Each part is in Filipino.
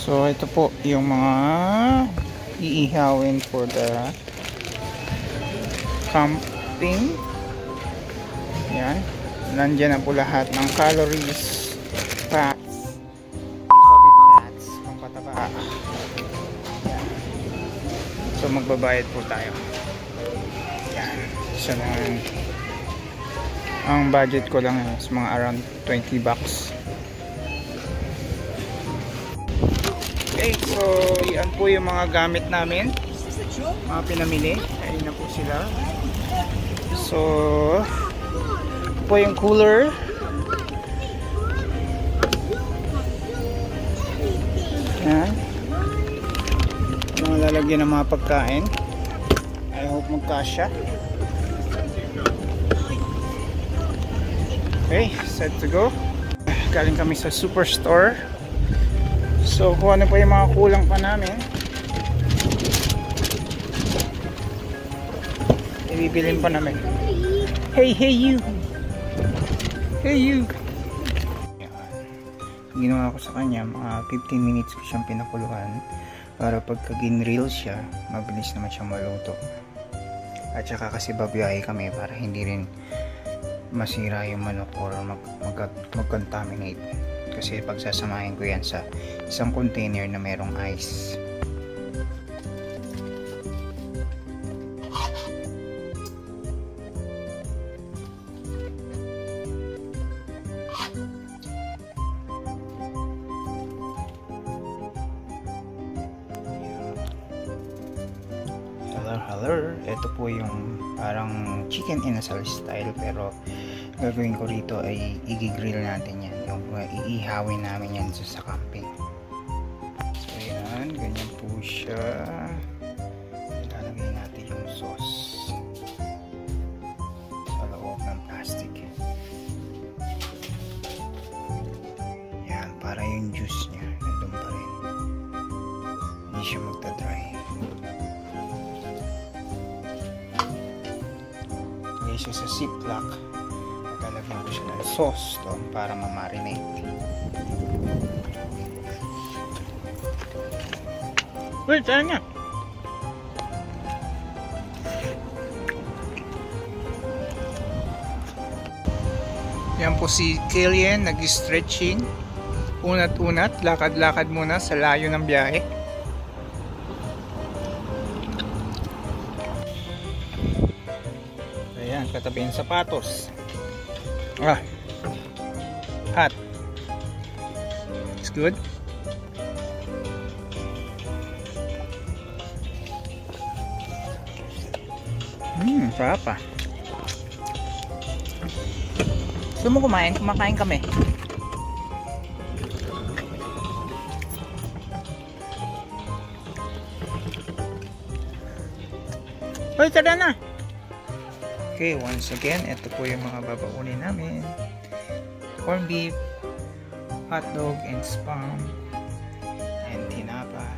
So ito po yung mga iihawin for the camping. Yan. Nandiyan na po lahat ng calories, fats, COVID fats, pampataba. Yan. So magbabayad po tayo. Yan. So ang budget ko lang is mga around 20 bucks. Okay, so yan po yung mga gamit namin. Mga pinamili. Ayun na po sila. So, po yung cooler. Yan. Yung lalagyan ng mga pagkain. I hope magkasya. Okay, set to go. Galing kami sa superstore. So, kung ano pa yung mga kulang pa namin. Ibibilin pa namin. Hey, hey you! Hey you! Ginawa ko sa kanya, mga 15 minutes ko siyang pinakuluan para pagka ginreel siya, mabilis naman siyang maluto. At saka kasi babiyahe kami para hindi rin masira yung manok or mag, mag, mag-contaminate kasi pagsasamahin ko yan sa isang container na merong ice Hello, hello. Ito po yung parang chicken inasal style i-grill natin yan. Yung iihawin namin yan sa, camping. So yan, ganyan po siya. Ilalagay natin yung sauce sa loob ng plastic. Yan, para yung juice niya nandun pa rin. Hindi siya magta-dry. Siya sa ziplock siya ng sauce doon para ma-marinate. Wait, saan nga? Yan po si Killian, nag-stretching. Unat-unat, lakad-lakad muna sa layo ng biyahe. Ayan, katabi yung sapatos. Ah. Hot. It's good. Hmm, sarap ah. Gusto mo kumain? Kumakain kami. Hoy, tara na! Okay, once again, ito po yung mga babaunin namin. Corn beef, hot dog and spam, and tinapay,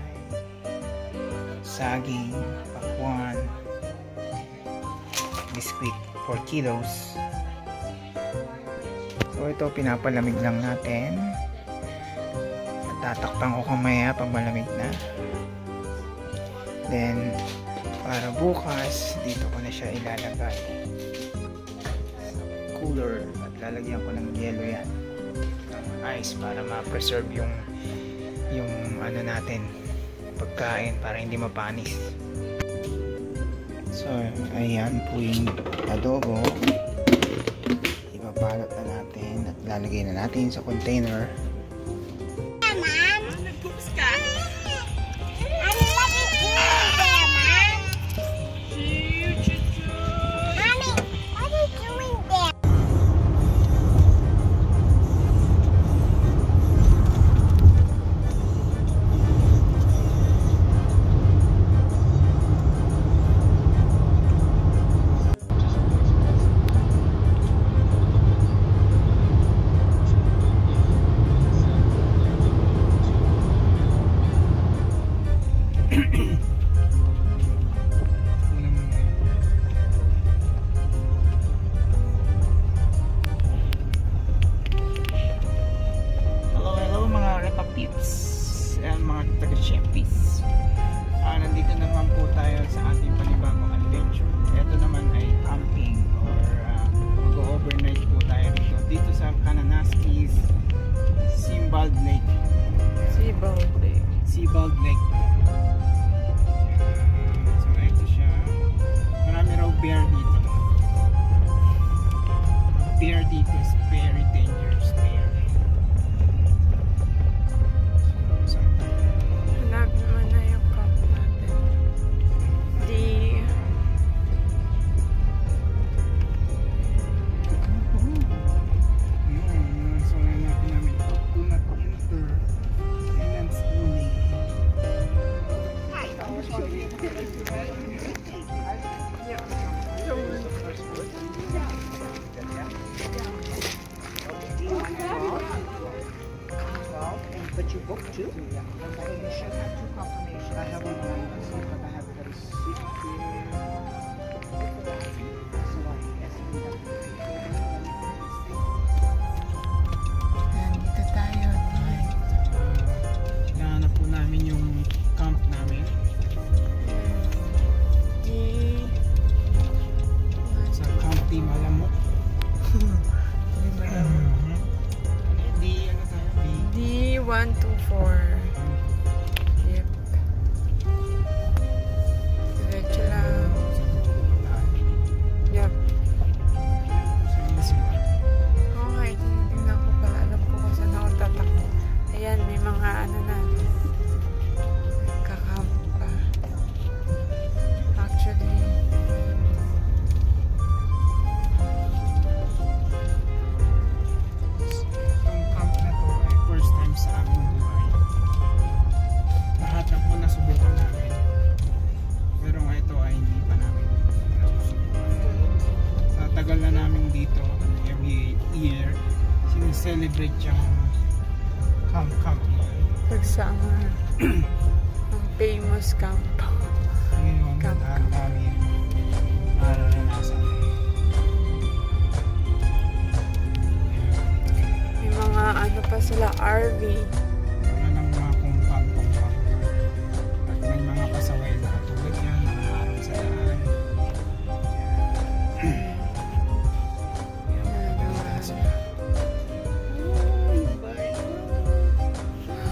saging, pakwan, biscuit, 4 kilos. So ito pinapalamig lang natin. Tatakpan ko kamaya pag malamig na. Then, para bukas, dito ko na siya ilalagay. Cooler at lalagyan ko ng yelo yan. Ng ice para ma-preserve yung yung ano natin pagkain para hindi mapanis. So ayan po yung adobo. Ipabalot na natin at lalagay na natin sa container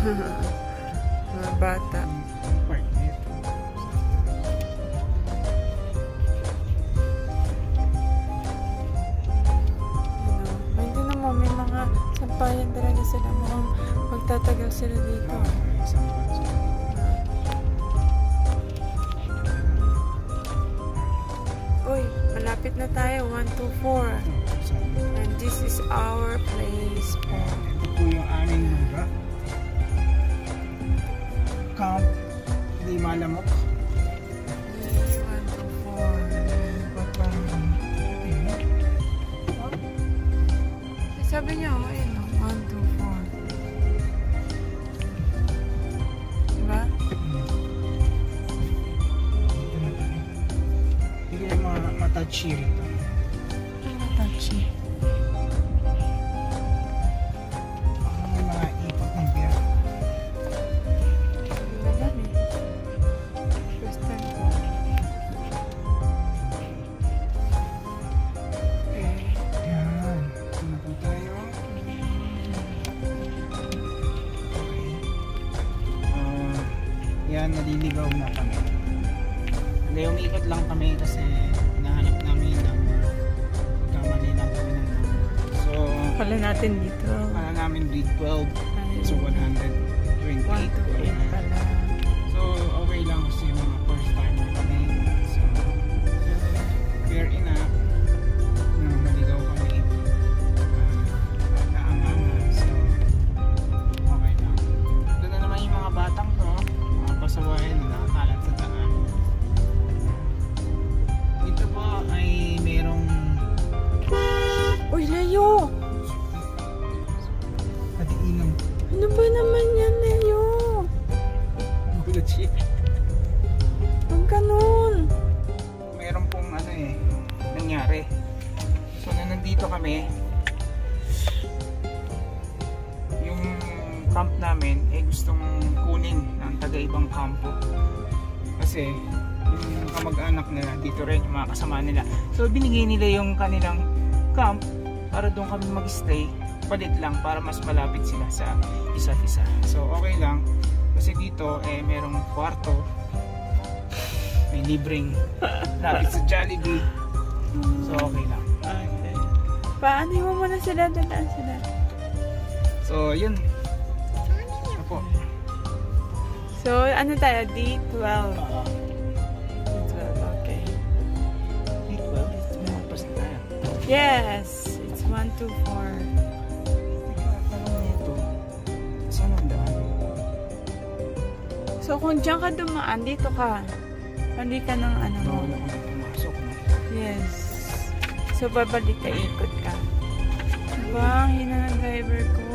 mga sampayan talaga sila. Mukhang magtatagal sila dito. Uy, malapit na tayo. 124. Sabi, And this is our place po. Yan, naliligaw na kami. Hindi, umiikot lang kami kasi nahanap namin number. Kamali lang kami ng. So, Pala natin dito. kala namin grade 12. Ay, So, 128. 128 pala. So, okay lang kasi mga first timer ng taga-ibang kampo. Kasi, yung kamag-anak nila, dito rin yung mga kasama nila. So, binigay nila yung kanilang camp para doon kami mag-stay. Palit lang para mas malapit sila sa isa't isa. So, okay lang. Kasi dito, eh, merong kwarto. May libreng lapit sa Jollibee. So, okay lang. Okay. Paano mo muna sila? Dadaan sila. So, yun. So, ano tayo? D12. Uh, D12, okay. D12. Lumagpas na tayo. Yes! It's 124. Teka, tanong nito. Saan ang daan? So, kung diyan ka dumaan, dito ka. Hindi ka ng ano mo. Na pumasok. No? Yes. So, babalik ka, ikot ka. Diba? Hina ng driver ko.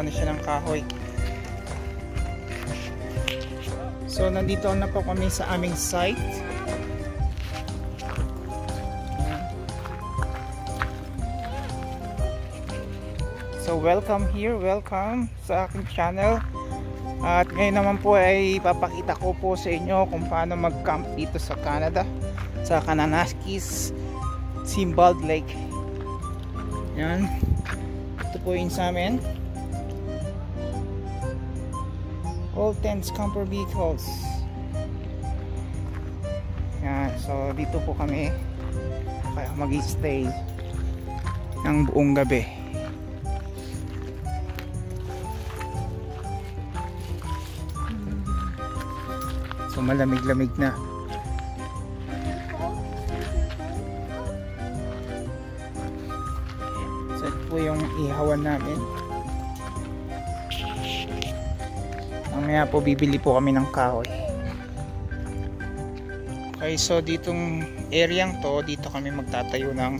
Na siya ng kahoy. So, nandito na po kami sa aming site. So, welcome here. Welcome sa aking channel. At ngayon naman po ay papakita ko po sa inyo kung paano mag-camp dito sa Canada. Sa Kananaskis Simbald Lake. Yan. Ito po yung sa amin. All tents camper vehicles. Yan so dito po kami. Kaya mag stay ng buong gabi. So malamig lamig na. So ito po yung ihawan namin Mamaya po bibili po kami ng kahoy. Okay, so ditong areang to, dito kami magtatayo ng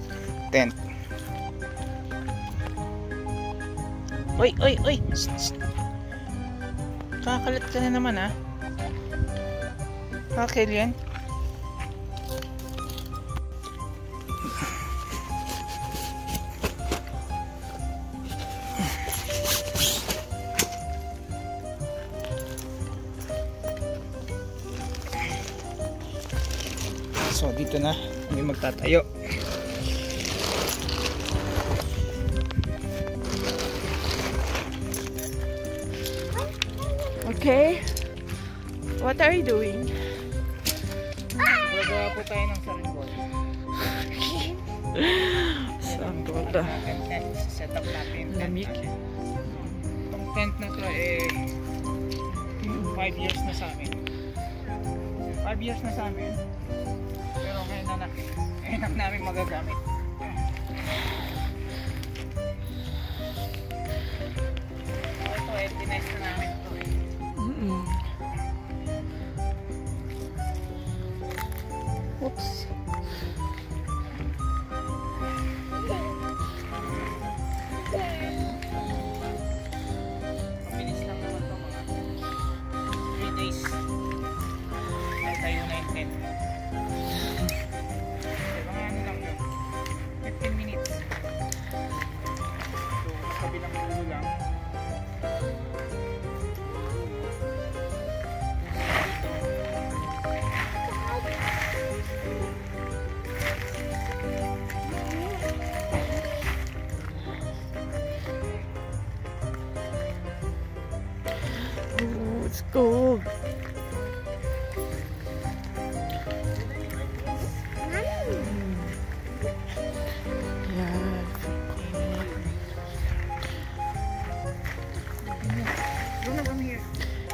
tent. Oy, oy, oy! Kakalat ka na naman ah. Kakil yan. Magtatayo. Okay. What are you doing? Gagawa po tayo ng. Natin tent, set up natin Lamig. Itong tent na to eh 5 years na sa amin. 5 years na sa amin. Pero ngayon na na. Ngayon lang namin magagamit. Ito eh, tinest na namin ito eh. Oops.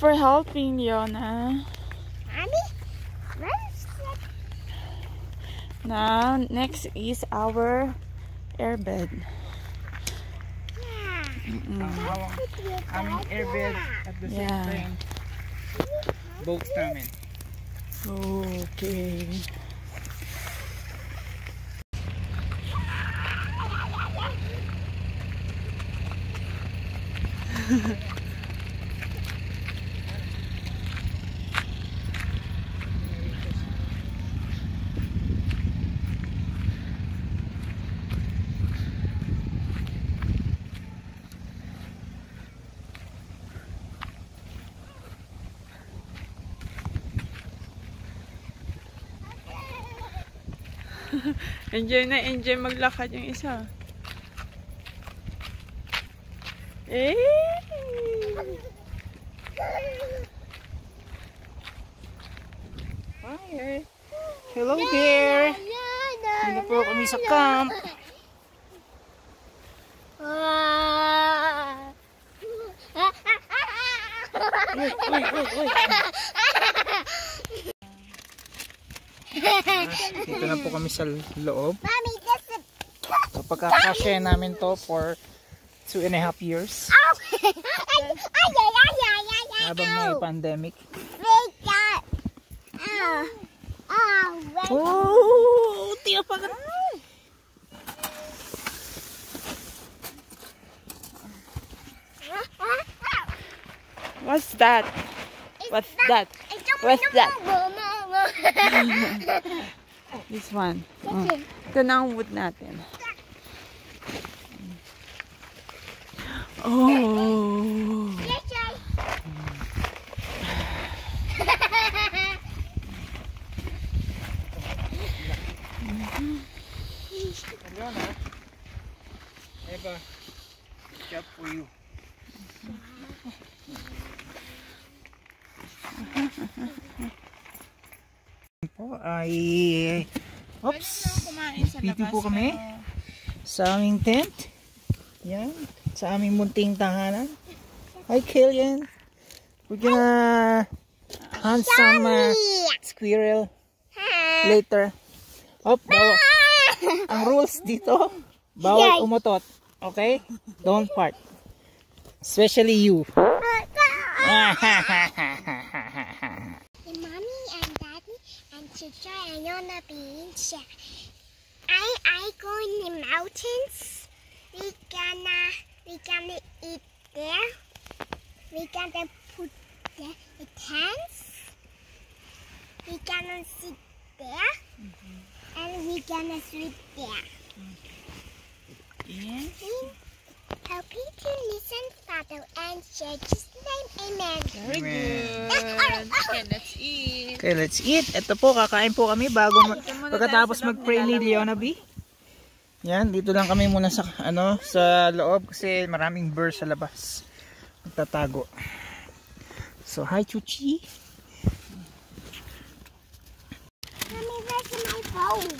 for helping, Yona. Mommy, now, next is our airbed. Mm -mm. I mean airbed at the same time. Both namin. Okay. enjoy na enjoy maglakad yung isa. Eh! Hi. Hello there. Dito po kami sa camp. Uy, uy, uy, uy. Dito na po kami sa loob. Mommy, this is So pagkakasya namin to for two and a half years. ay, ay, ay, ay, ay, ay, ay, Habang may pandemic. Wake up. Oh, oh, wake Oh, tiya pa What's that? What's that? What's that? This one. Mm. Ito na ang wood natin. Ay Oops. Dito po kami sa aming tent. Yan. Sa aming munting tahanan. Hi, Killian. We're gonna hunt some uh, squirrel later. Op, bawal. Ang rules dito, bawal umutot. Okay? Don't fart. Especially you. I I go in the mountains. We gonna we gonna eat there. We gonna put the, the tents. We gonna sit there. Mm-hmm. And we gonna sleep there. Yes. Help you to listen, follow, and share. Just name amen. Very good. Okay, let's eat. Okay, let's eat. Ito po, kakain po kami bago pagkatapos mag-pray ni Leona B. Yan, dito lang kami muna sa ano sa loob kasi maraming birds sa labas. Nagtatago. So, hi Chuchi. Mommy, where's my phone?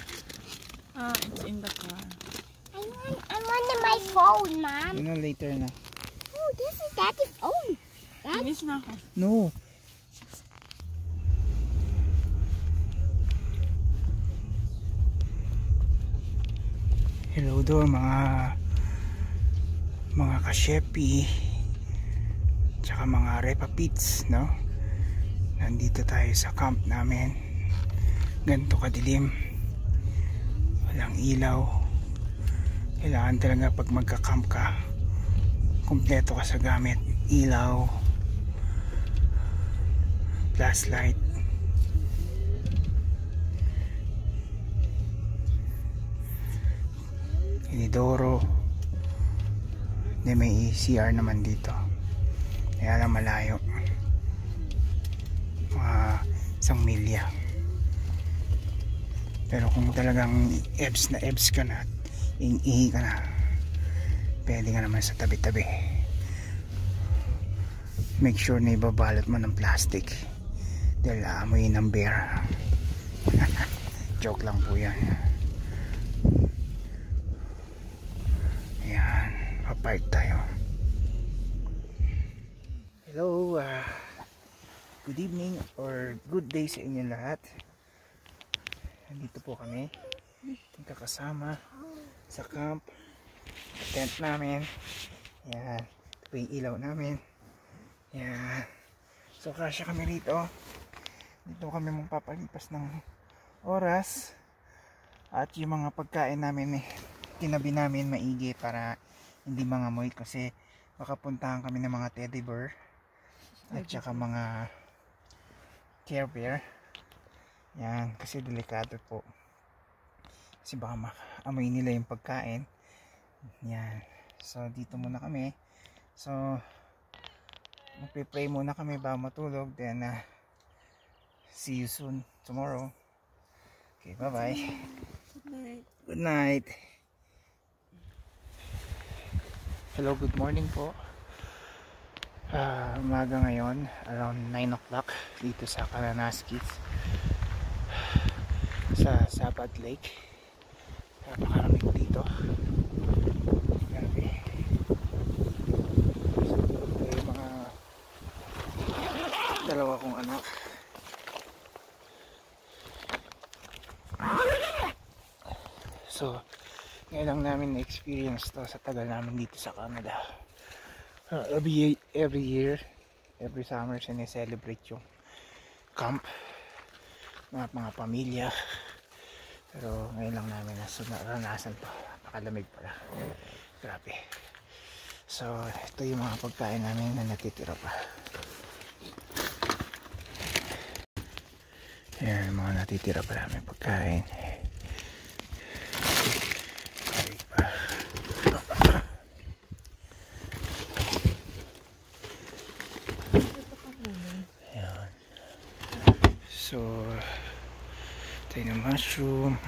Ah, it's in the car. I want, I want my phone, Mom. You know, later na. Oh, this is Daddy's phone. Dad? Miss na ako. No. Hello doon mga mga kashepi tsaka mga repapits no nandito tayo sa camp namin ganito kadilim walang ilaw kailangan talaga pag magka-camp ka kumpleto ka sa gamit. Ilaw. Flashlight. Inidoro. Hindi may CR naman dito. Kaya lang malayo. Mga isang milya. Pero kung talagang EBS na EBS ka na ing-ihi ka na. Pwede ka naman sa tabi-tabi. Make sure na ibabalot mo ng plastic. Dahil aamoy ng bear. Joke lang po yan. Ayan papark tayo. Hello ah, good evening or good day sa inyo lahat. Nandito po kami. Kakasama sa camp. Tent namin. Yan. Ito po yung ilaw namin. Yan. So kasya kami rito. Dito kami magpapalipas ng oras. At yung mga pagkain namin eh, tinabi namin maigi para hindi mga moy kasi makapuntahan kami ng mga teddy bear at saka mga care bear. Yan kasi delikado po kasi baka maamoy nila yung pagkain yan so dito muna kami so magpe-pray muna kami bago matulog then uh, see you soon tomorrow okay bye bye Good night. Hello, good morning po. Ah, umaga ngayon, around 9 o'clock dito sa Kananaskis sa Sabat Lake. Napakaraming dito. Grabe. Dalawa kong anak. So, ngayon lang namin na-experience to sa tagal namin dito sa Canada. Uh, every, every year, every summer, sineselebrate yung camp mga mga pamilya. Pero ngayon lang namin naranasan to. Napakalamig pala. Grabe. So, ito yung mga pagkain namin na natitira pa. Yan, mga natitira pa namin pagkain. Lamig pa. Yan. So, tayo ng mushroom.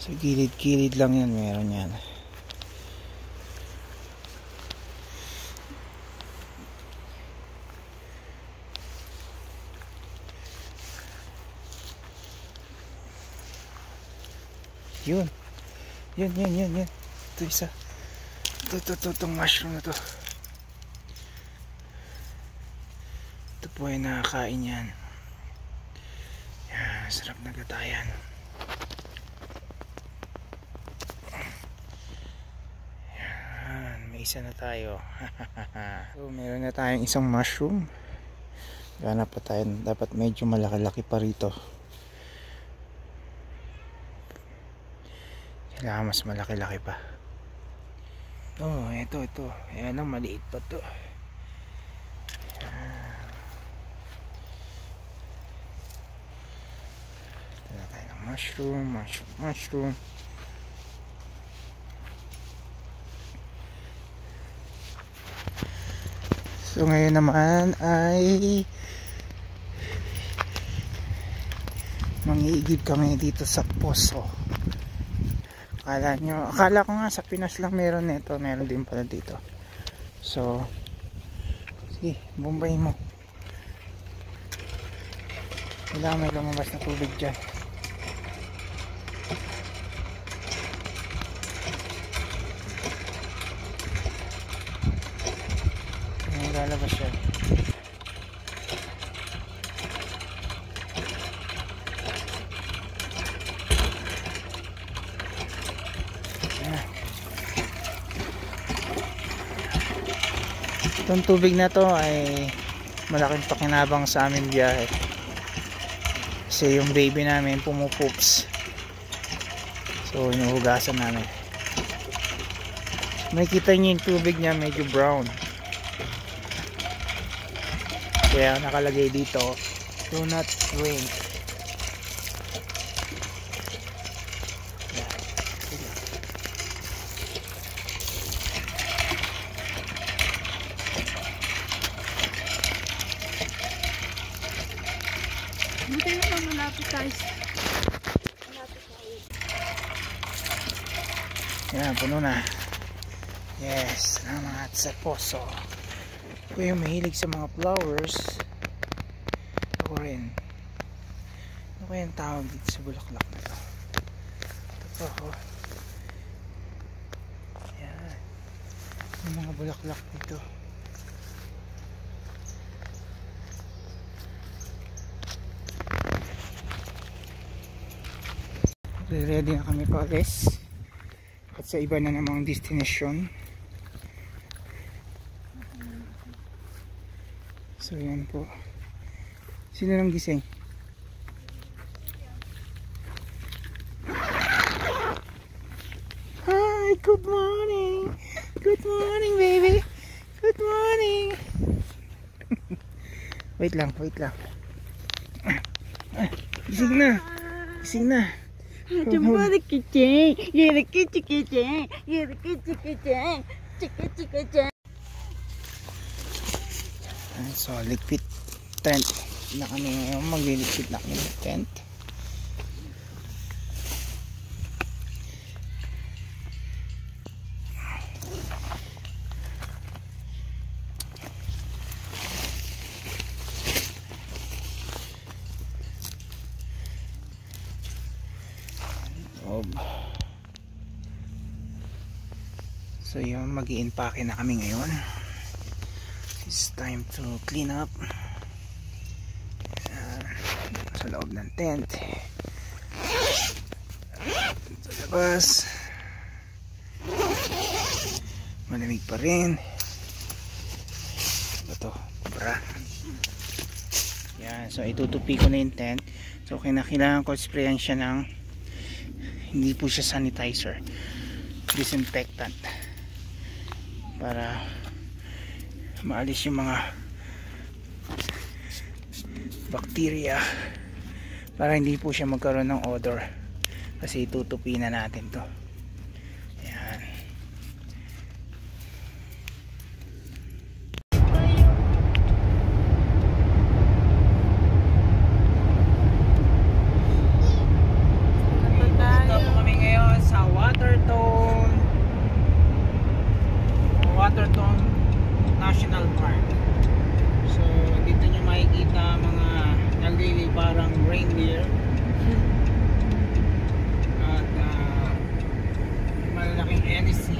Sa gilid-gilid lang yan, meron yan. Yun. Yun, yun, yun, yun. Ito isa. Ito, ito, ito, itong mushroom na to. Ito po ay nakakain yan. Yan, sarap na gatayan. Yan, may isa na tayo. so, meron na tayong isang mushroom. Gana pa tayo. Dapat medyo malaki-laki pa rito. Kailangan mas malaki-laki pa. Oh, ito, ito. Ayan ang maliit pa to. Ito na tayo ng mushroom, mushroom, mushroom. So ngayon naman ay mangiigib kami dito sa poso. Akala nyo, akala ko nga sa Pinas lang meron nito, meron din pala dito. So, sige, bumbay mo. Kailangan may lumabas na tubig dyan. May lalabas yan. Itong tubig na to ay malaking pakinabang sa aming biyahe. Kasi yung baby namin pumupoops. So inuhugasan namin. Makikita niyo yung tubig niya medyo brown. Kaya nakalagay dito, do not drink. Yan. Sige. Buti naman malapit tayo. Yan, puno na. Yes, salamat sa poso. Ako yung mahilig sa mga flowers. Ako rin. Ano kaya ang tawag dito sa bulaklak na to? Ito po, oh. Yan. Yung mga bulaklak dito. Ready na kami pa alis at sa iba na namang destination so yan po. Sino nang gising? Hi good morning. Good morning baby. Good morning. Wait lang wait lang. Gising na. Gising na. Jumpa kitchen. You're the kitchen kitchen. You're the kitchen kitchen. Chicka chicka chicka. Ayan, So, ligpit tent na kami ngayon. Magliligpit na kami ng tent. So, yun. Mag-iimpake na kami ngayon it's time to clean up. Uh, sa loob ng tent. Sa labas. Malamig pa rin. Ano Ito bra. Yan. So itutupi ko na yung tent. So kinakailangan ko sprayan siya ng hindi po siya sanitizer. Disinfectant. Para maalis yung mga bacteria para hindi po siya magkaroon ng odor kasi tutupi na natin to. Ayan. Waterton Waterton National Park. So, dito nyo makikita mga nagliliparang reindeer. At uh, malalaking NSC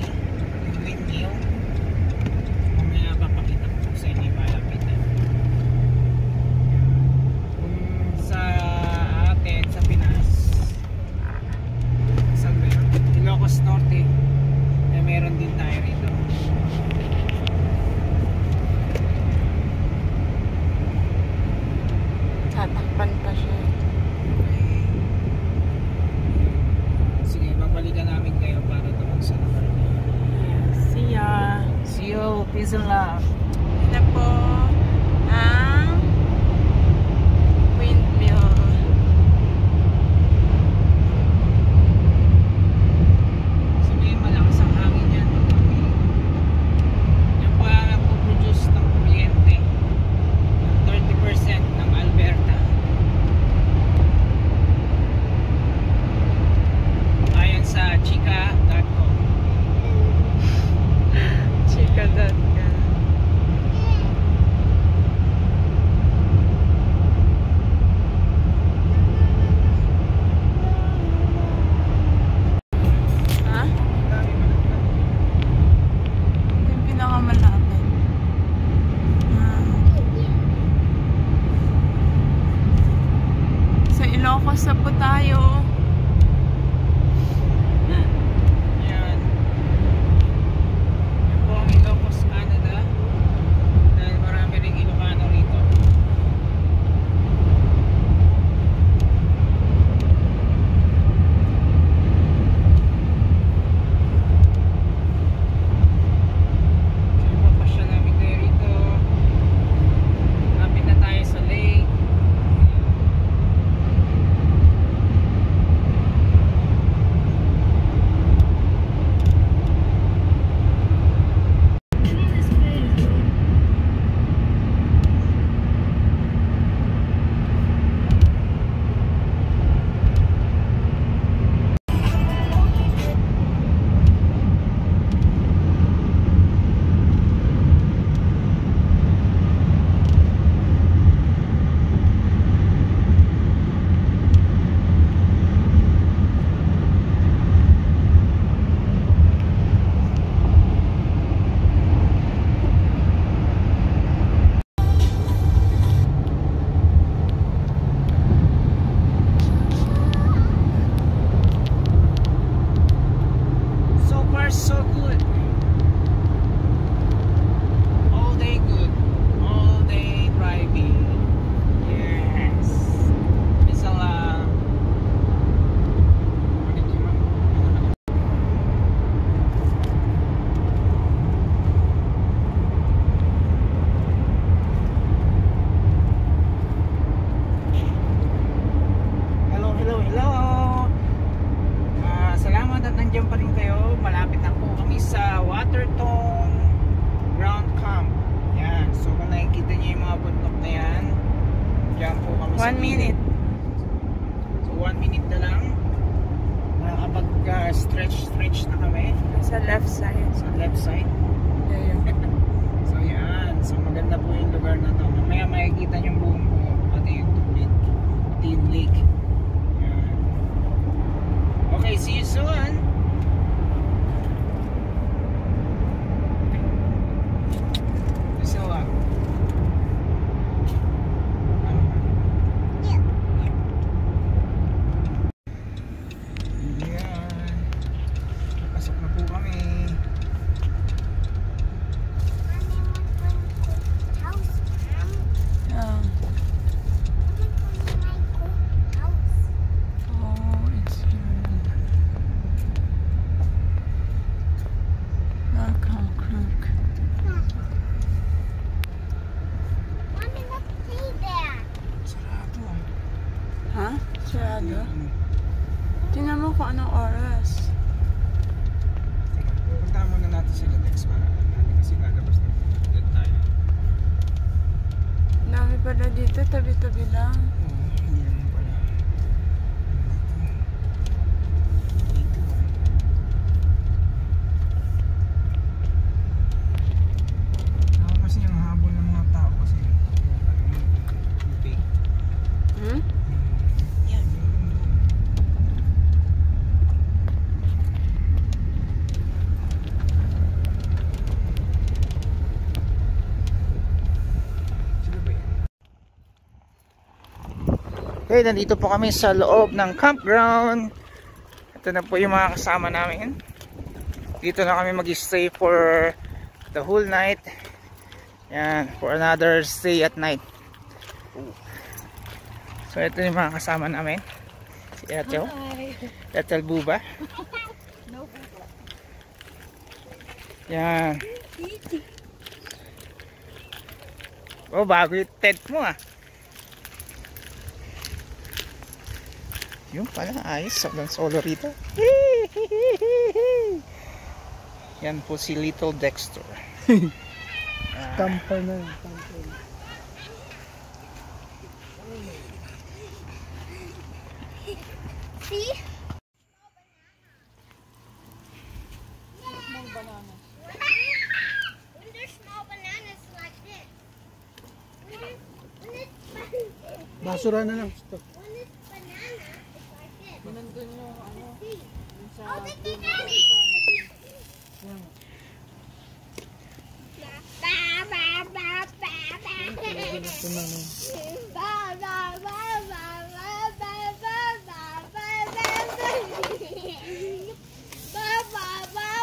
Okay, nandito po kami sa loob ng campground. Ito na po yung mga kasama namin. Dito na kami mag-stay for the whole night. Yan, for another stay at night. So ito yung mga kasama namin. Si Ethel. Ethel Buba. Yan. Oh, bago yung tent mo ah. Yung pala, ayos. Sobrang solo rito. Yan po si Little Dexter. Ah. Camper na yun. See? Basura na lang. Stop. Ba, ba,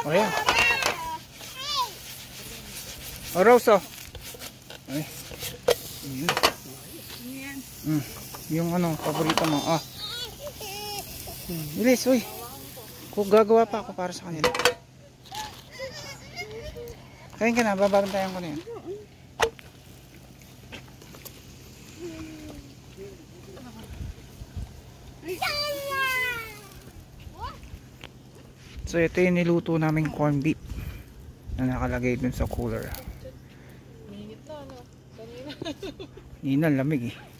Oh, yeah. Oh, Rose, oh. Ay. Yun. Mm. Yung ano, paborito mo. Ah, bilis, uy. Kung gagawa pa ako para sa kanila. Kain ka na, babantayan ko na yan. So ito yung niluto naming corn beef na nakalagay dun sa cooler. Minit na, ano? Kanina. Nina, lamig eh.